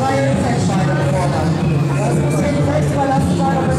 neue Rechtsentscheidung fordern. Das muss dem Recht überlassen sein,